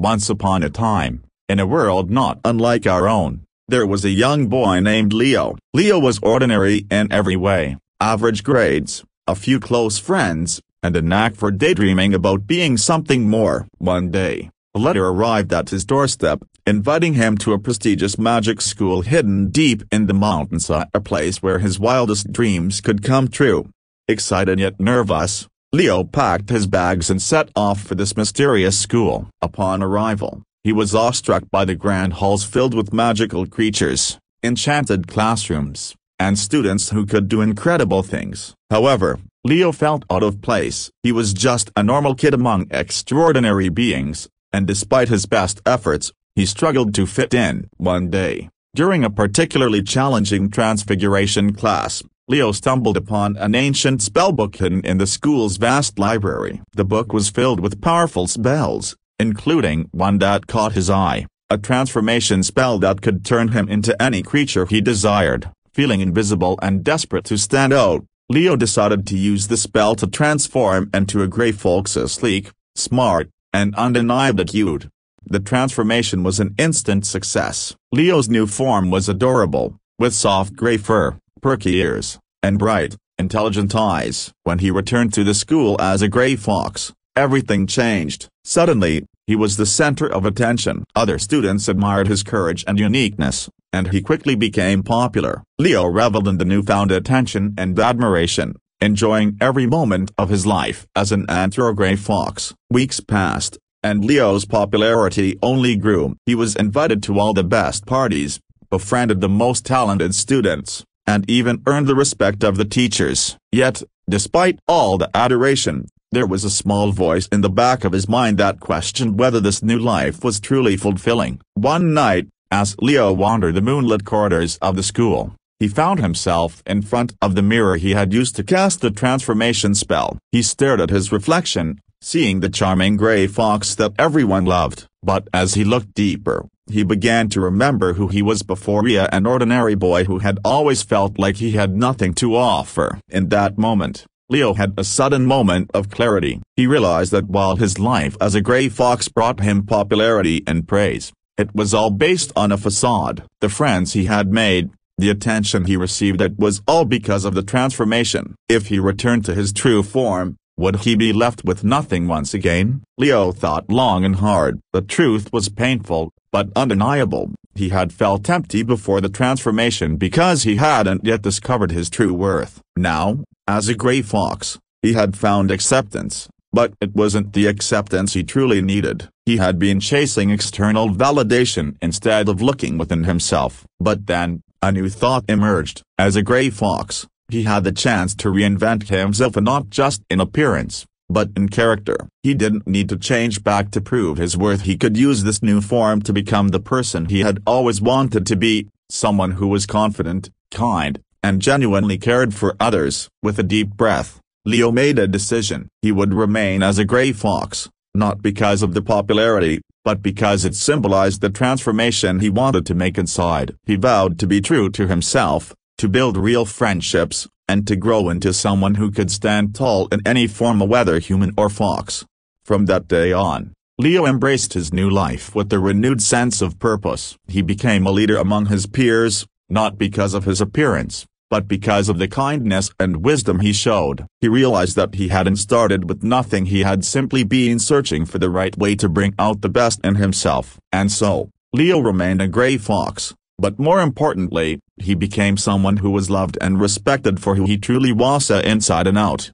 Once upon a time, in a world not unlike our own, there was a young boy named Leo. Leo was ordinary in every way, average grades, a few close friends, and a knack for daydreaming about being something more. One day, a letter arrived at his doorstep, inviting him to a prestigious magic school hidden deep in the mountains a place where his wildest dreams could come true. Excited yet nervous, Leo packed his bags and set off for this mysterious school. Upon arrival, he was awestruck by the grand halls filled with magical creatures, enchanted classrooms, and students who could do incredible things. However, Leo felt out of place. He was just a normal kid among extraordinary beings, and despite his best efforts, he struggled to fit in. One day, during a particularly challenging transfiguration class, Leo stumbled upon an ancient spellbook hidden in the school's vast library. The book was filled with powerful spells, including one that caught his eye, a transformation spell that could turn him into any creature he desired. Feeling invisible and desperate to stand out, Leo decided to use the spell to transform into a Grey Fox so sleek, smart, and undeniable cute. The transformation was an instant success. Leo's new form was adorable, with soft gray fur, perky ears, and bright, intelligent eyes. When he returned to the school as a gray fox, everything changed. Suddenly, he was the center of attention. Other students admired his courage and uniqueness, and he quickly became popular. Leo reveled in the newfound attention and admiration, enjoying every moment of his life as an anthro-gray fox. Weeks passed, and Leo's popularity only grew. He was invited to all the best parties, befriended the most talented students, and even earned the respect of the teachers. Yet, despite all the adoration, there was a small voice in the back of his mind that questioned whether this new life was truly fulfilling. One night, as Leo wandered the moonlit corridors of the school, he found himself in front of the mirror he had used to cast the transformation spell. He stared at his reflection, seeing the charming gray fox that everyone loved. But as he looked deeper, he began to remember who he was before Ria an ordinary boy who had always felt like he had nothing to offer. In that moment, Leo had a sudden moment of clarity. He realized that while his life as a gray fox brought him popularity and praise, it was all based on a facade. The friends he had made, the attention he received it was all because of the transformation. If he returned to his true form, would he be left with nothing once again? Leo thought long and hard. The truth was painful, but undeniable. He had felt empty before the transformation because he hadn't yet discovered his true worth. Now, as a gray fox, he had found acceptance, but it wasn't the acceptance he truly needed. He had been chasing external validation instead of looking within himself. But then, a new thought emerged. As a gray fox, he had the chance to reinvent himself not just in appearance, but in character. He didn't need to change back to prove his worth he could use this new form to become the person he had always wanted to be, someone who was confident, kind, and genuinely cared for others. With a deep breath, Leo made a decision. He would remain as a gray fox, not because of the popularity, but because it symbolized the transformation he wanted to make inside. He vowed to be true to himself, to build real friendships, and to grow into someone who could stand tall in any form of whether human or fox. From that day on, Leo embraced his new life with a renewed sense of purpose. He became a leader among his peers, not because of his appearance, but because of the kindness and wisdom he showed. He realized that he hadn't started with nothing he had simply been searching for the right way to bring out the best in himself. And so, Leo remained a gray fox, but more importantly, he became someone who was loved and respected for who he truly was uh, inside and out.